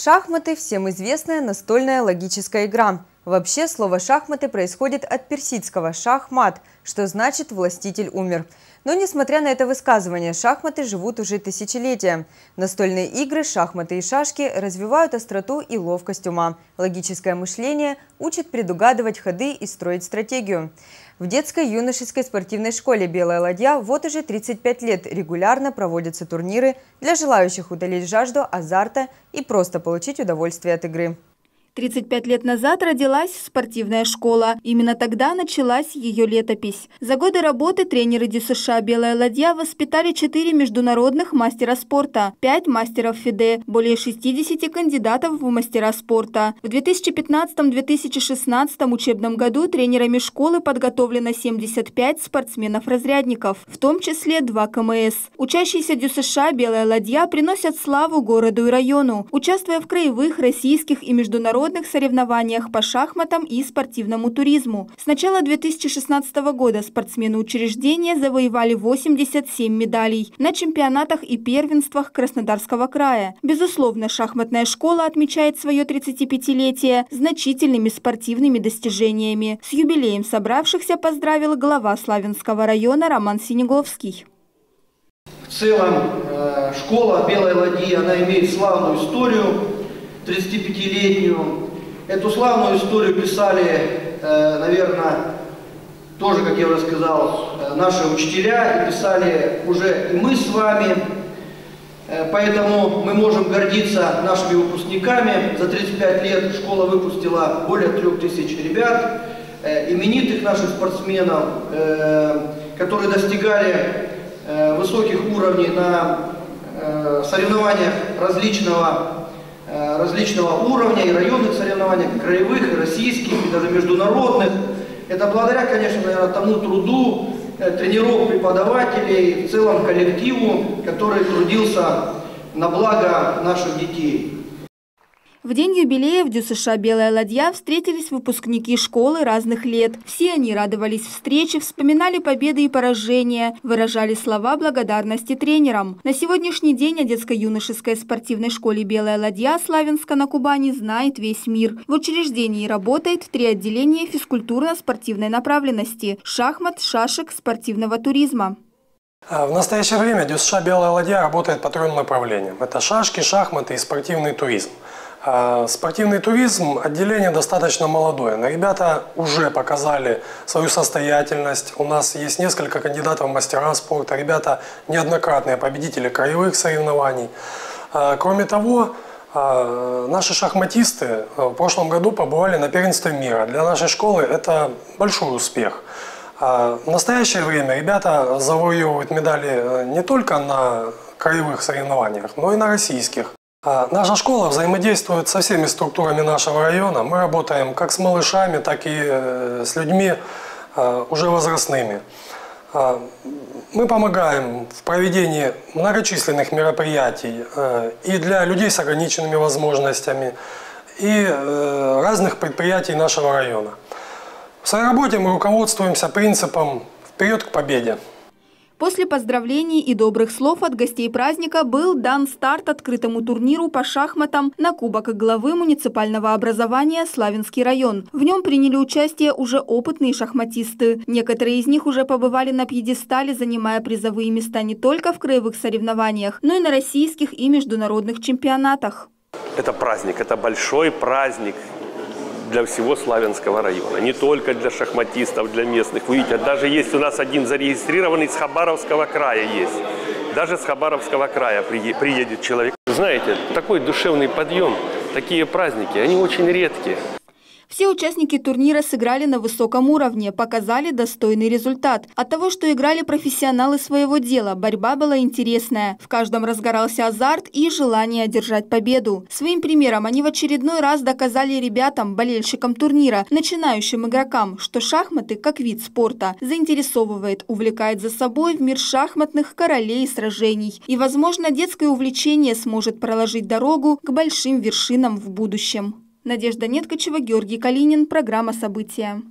Шахматы – всем известная настольная логическая игра. Вообще, слово «шахматы» происходит от персидского «шахмат», что значит «властитель умер». Но, несмотря на это высказывание, шахматы живут уже тысячелетия. Настольные игры, шахматы и шашки развивают остроту и ловкость ума. Логическое мышление учит предугадывать ходы и строить стратегию. В детской юношеской спортивной школе «Белая ладья» вот уже 35 лет регулярно проводятся турниры для желающих удалить жажду азарта и просто получить удовольствие от игры. 35 лет назад родилась спортивная школа. Именно тогда началась ее летопись. За годы работы тренеры ДЮСШ «Белая ладья» воспитали 4 международных мастера спорта, 5 мастеров ФИДЕ, более 60 кандидатов в мастера спорта. В 2015-2016 учебном году тренерами школы подготовлено 75 спортсменов-разрядников, в том числе 2 КМС. Учащиеся ДЮСШ «Белая ладья» приносят славу городу и району, участвуя в краевых, российских и международных международных соревнованиях по шахматам и спортивному туризму. С начала 2016 года спортсмены учреждения завоевали 87 медалей на чемпионатах и первенствах Краснодарского края. Безусловно, шахматная школа отмечает свое 35-летие значительными спортивными достижениями. С юбилеем собравшихся поздравил глава Славянского района Роман Синеговский. В целом, э, школа «Белая ладья», она имеет славную историю. 35-летнюю. Эту славную историю писали, э, наверное, тоже, как я уже сказал, э, наши учителя, и писали уже и мы с вами. Э, поэтому мы можем гордиться нашими выпускниками. За 35 лет школа выпустила более 3000 ребят, именитых наших спортсменов, которые достигали высоких уровней на соревнованиях различного различного уровня, и районных соревнований, краевых, и российских, и даже международных. Это благодаря, конечно, наверное, тому труду э, тренеров, преподавателей, в целом коллективу, который трудился на благо наших детей. В день юбилея в ДЮСШ «Белая ладья» встретились выпускники школы разных лет. Все они радовались встрече, вспоминали победы и поражения, выражали слова благодарности тренерам. На сегодняшний день о детско-юношеской спортивной школе «Белая ладья» Славянска на Кубани знает весь мир. В учреждении работает три отделения физкультурно-спортивной направленности – шахмат, шашек, спортивного туризма. А, в настоящее время ДЮСШ «Белая ладья» работает по трем направлениям. Это шашки, шахматы и спортивный туризм. А, спортивный туризм – отделение достаточно молодое, но ребята уже показали свою состоятельность. У нас есть несколько кандидатов в мастера спорта, ребята неоднократные победители краевых соревнований. А, кроме того, а, наши шахматисты в прошлом году побывали на первенстве мира. Для нашей школы это большой успех. В настоящее время ребята завоевывают медали не только на краевых соревнованиях, но и на российских. А, наша школа взаимодействует со всеми структурами нашего района. Мы работаем как с малышами, так и э, с людьми а, уже возрастными. А, мы помогаем в проведении многочисленных мероприятий э, и для людей с ограниченными возможностями, и э, разных предприятий нашего района. В своей работе мы руководствуемся принципом «вперед к победе». После поздравлений и добрых слов от гостей праздника был дан старт открытому турниру по шахматам на Кубок главы муниципального образования «Славянский район». В нем приняли участие уже опытные шахматисты. Некоторые из них уже побывали на пьедестале, занимая призовые места не только в краевых соревнованиях, но и на российских и международных чемпионатах. Это праздник, это большой праздник для всего Славянского района. Не только для шахматистов, для местных. Вы видите, даже есть у нас один зарегистрированный с Хабаровского края есть. Даже с Хабаровского края приедет человек. Знаете, такой душевный подъем, такие праздники, они очень редкие. Все участники турнира сыграли на высоком уровне, показали достойный результат. От того, что играли профессионалы своего дела, борьба была интересная. В каждом разгорался азарт и желание одержать победу. Своим примером они в очередной раз доказали ребятам, болельщикам турнира, начинающим игрокам, что шахматы, как вид спорта, заинтересовывает, увлекает за собой в мир шахматных королей и сражений. И, возможно, детское увлечение сможет проложить дорогу к большим вершинам в будущем. Надежда Неткачева, Георгий Калинин. Программа «События».